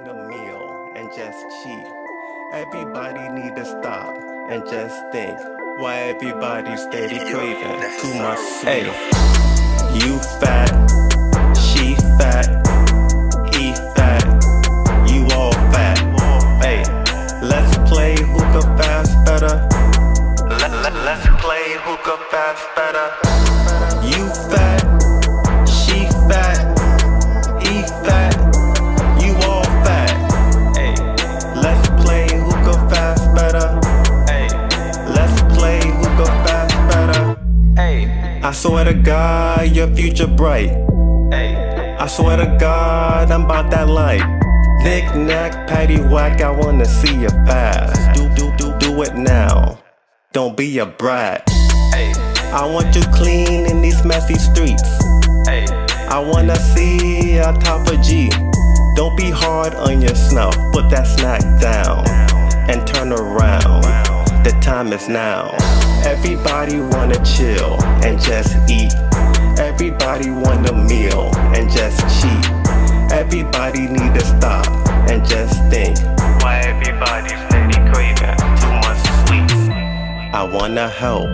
meal and just cheat. Everybody need to stop and just think. Why everybody steady craving too much Hey, you fat, she fat, he fat, you all fat. Hey, let's play hookah fast better. Let, let, let's play hookah fast better. You fat. I swear to God, your future bright. Hey, I swear to God, I'm about that light. Knick knack, patty whack, I wanna see you fast. Do do do do it now. Don't be a brat. Hey, I want you clean in these messy streets. Hey, I wanna see a top of G. Don't be hard on your snout. Put that snack down and turn around. Time is now. Everybody wanna chill and just eat. Everybody want a meal and just cheat. Everybody need to stop and just think. Why everybody steady craving too much sweets? I wanna help.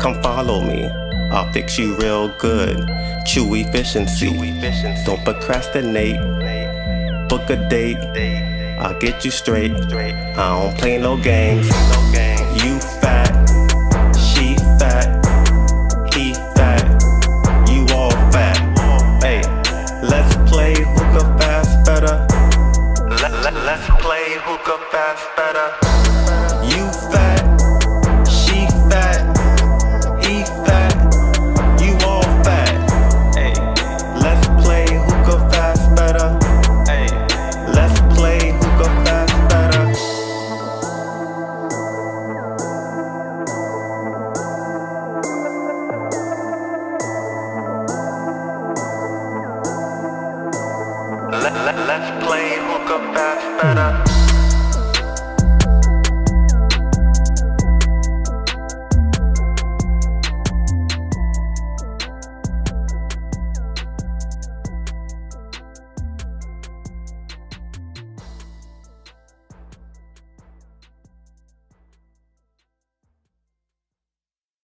Come follow me. I'll fix you real good. Chew efficiency. Don't procrastinate. Book a date. I'll get you straight. I don't play no games. Fast better.